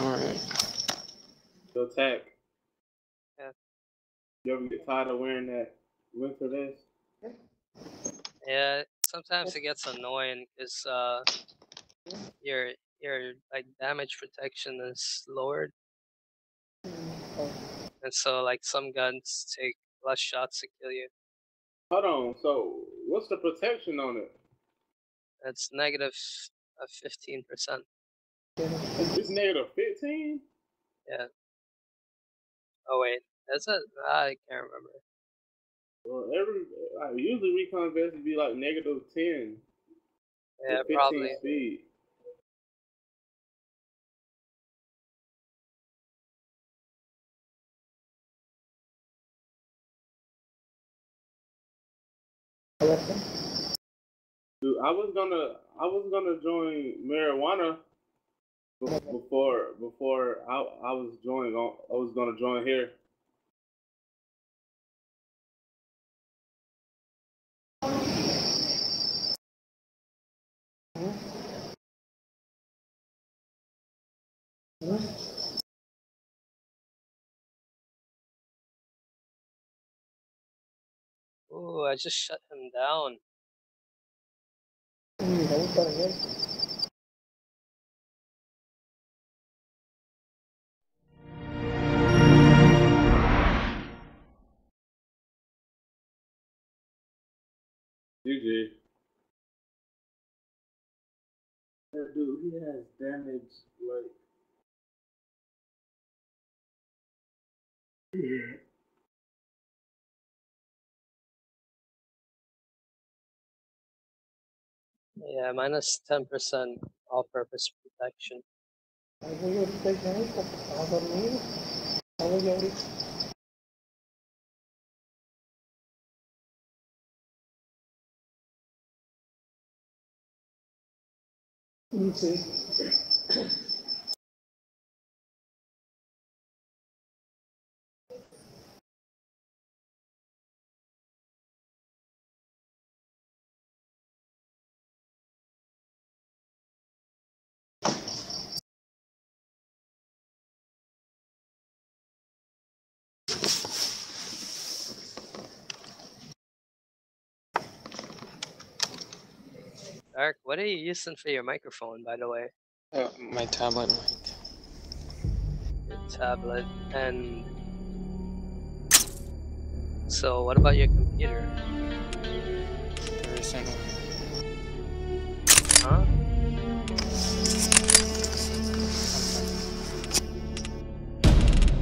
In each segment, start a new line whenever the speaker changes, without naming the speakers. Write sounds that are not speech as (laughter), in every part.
Alright.
So tech.
Yeah.
You ever get tired of wearing that winter vest?
Yeah, sometimes it gets annoying because uh, your your like damage protection is lowered, and so like some guns take less shots to kill you.
Hold on. So what's the protection on it?
It's negative uh, fifteen percent.
It's just negative fifteen.
Oh wait, that's a I can't remember.
Well, every like, usually recon vests would be like negative ten.
Yeah,
15
probably.
speed. Dude, I was gonna I was gonna join marijuana before before I I was joining on I was gonna join here.
Ooh, I just shut him down.
GG. That dude, he has damage like.
Yeah, minus minus ten percent all-purpose protection. 嗯。Eric, what are you using for your microphone, by the way?
Uh, my tablet mic.
Your tablet and. So, what about your computer?
Very similar.
Huh?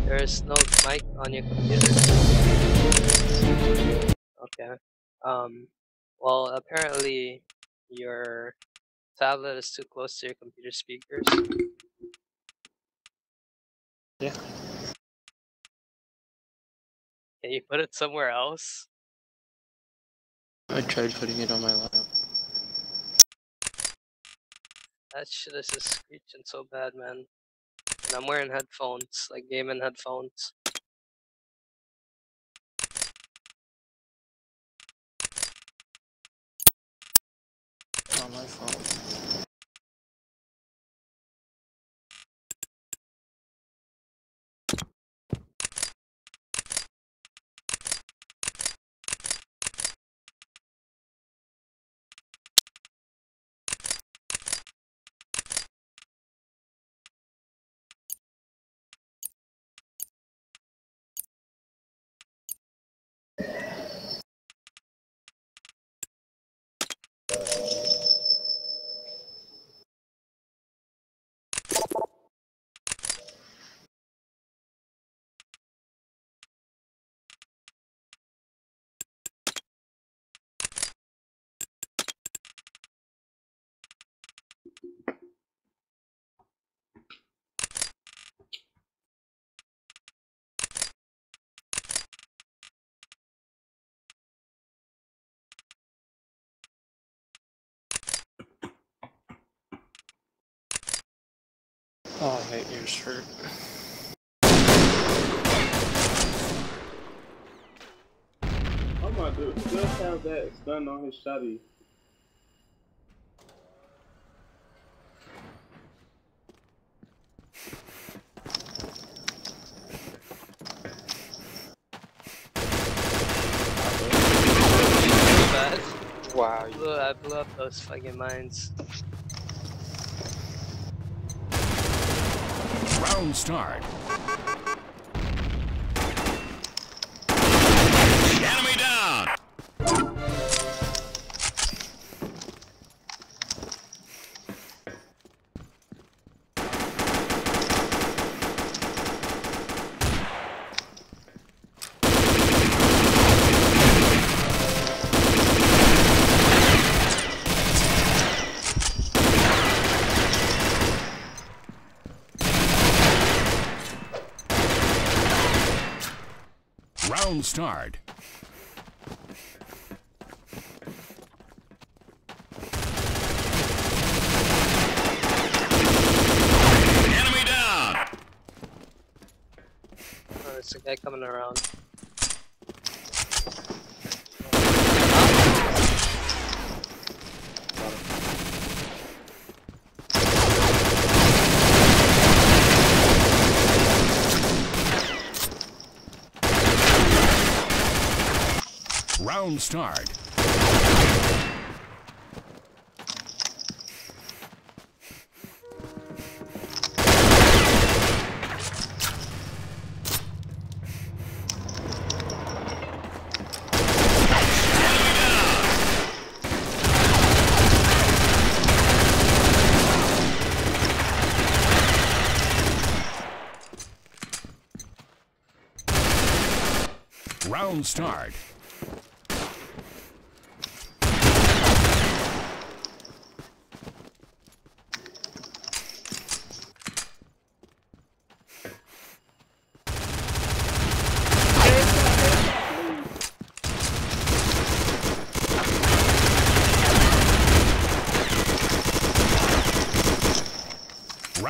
There is no mic on your computer. Okay. Um. Well, apparently your tablet is too close to your computer speakers.
Yeah.
Can you put it somewhere else?
I tried putting it on my lap.
That shit is just screeching so bad, man. And I'm wearing headphones, like gaming headphones.
On my phone. Oh, my ears hurt.
Oh my dude, just have that stun on his shotty.
Wow.
I I blew up those fucking mines.
Round start. Round start. Enemy down.
Oh, there's a guy coming around.
Round start. Round start.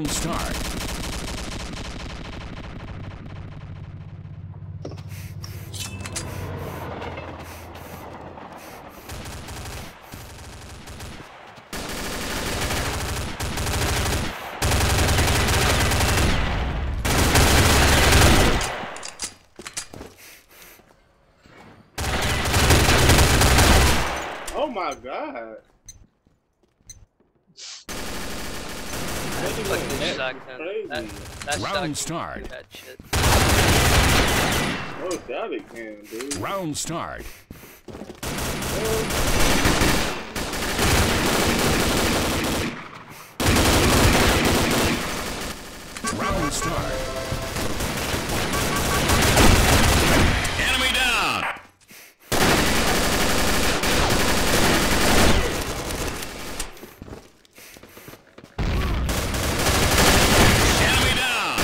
Round start.
Oh my god. That nigga
Fucking
went
shotgun.
Crazy.
That, that
Round
shotgun
start.
That.
Oh, doubt it can, dude.
Round start. Round start. Enemy down. Enemy down.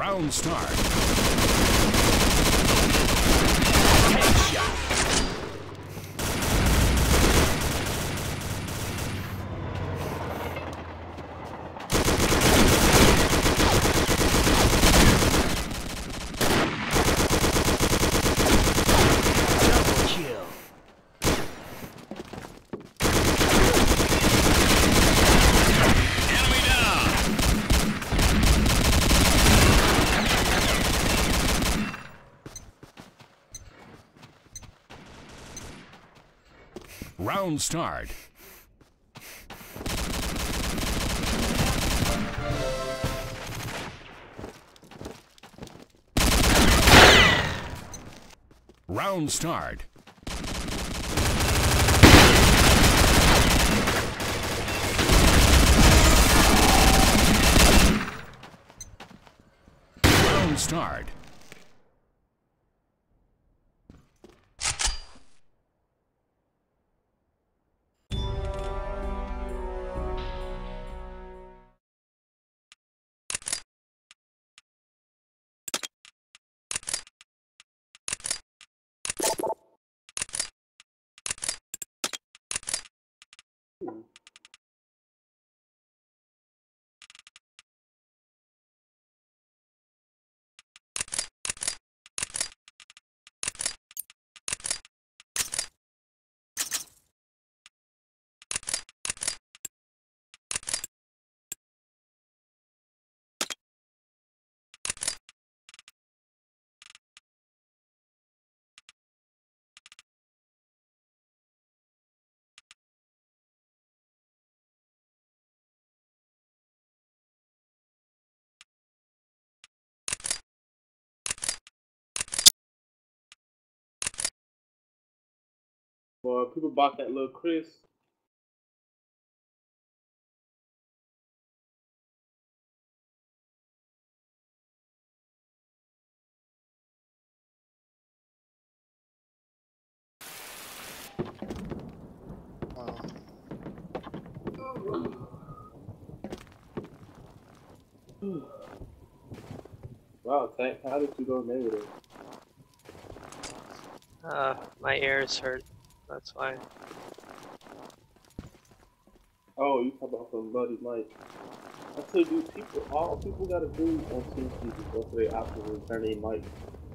Round start. Enemy down. Round start. Round start. Start.
Boy, people bought that little Chris.
Wow.
Wow, Tank, how did you go negative?
Uh, my ears hurt. That's fine.
Oh, you talk about some buddy Mike. I told you, people, all people gotta do on TNT is go to their options and turn their mic,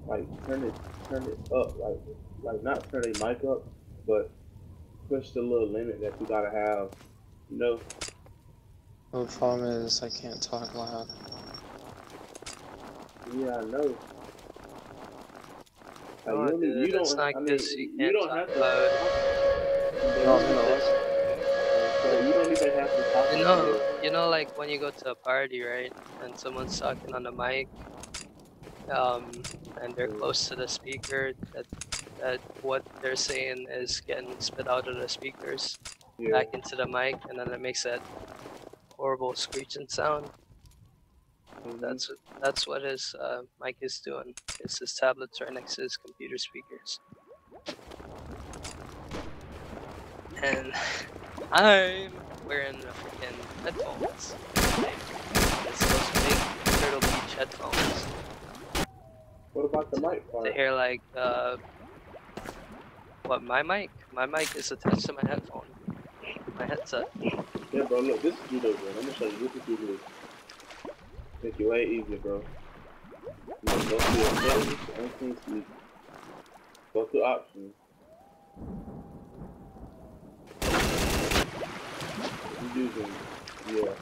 like turn it, turn it up, like, like not turn their mic up, but push the little limit that you gotta have. You know,
The problem is I can't talk loud.
yeah, I know. Like,
No,
you don't,
dude,
you don't,
it's not
I mean,
'cause you
you don't have to.
loud.
No, no.
So you don't have to talk.
You know, you know, like when you go to a party, right, and someone's talking on the mic, um, and they're close to the speaker, that that what they're saying is getting spit out of the speakers
Yeah.
back into the mic, and then it makes that horrible screeching sound.
Mhm.
That's what that's what his uh, mic is doing. Is his tablets are next to his computer speakers. And (laughs) I'm wearing the freaking headphones. It's those big Turtle Beach headphones.
What about the mic part?
To hear like uh, what my mic? My mic is attached to my headphone. My headset.
Yeah, bro, look, this is judo, bro. Let me show you. This is judo. Make it way easier, bro. You go to your settings, sleep. Go to options. Using, yeah.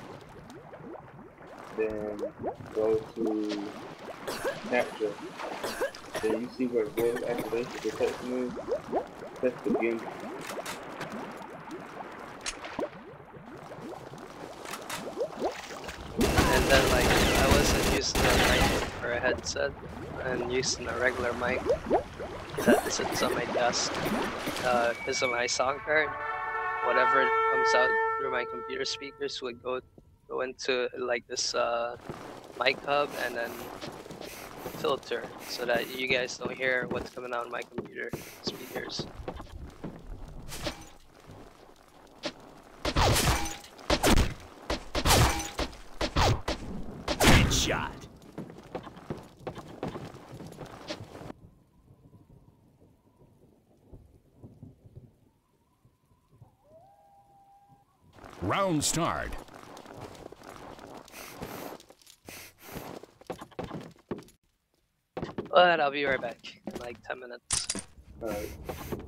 Then go to capture. Then you see where voice activation detection is. Press begin.
And then like I wasn't using a mic for a headset and using a regular mic that sits on my desk because of my sound card. Whatever comes out through my computer speakers would go go into like this uh, mic hub and then filter so that you guys don't hear what's coming out of my computer speakers.
Headshot. Round start.
But I'll be right back in like 10 minutes.
Alright.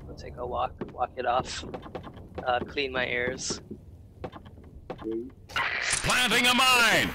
I'll take a walk, walk it off, uh, clean my ears.
Planting a mine.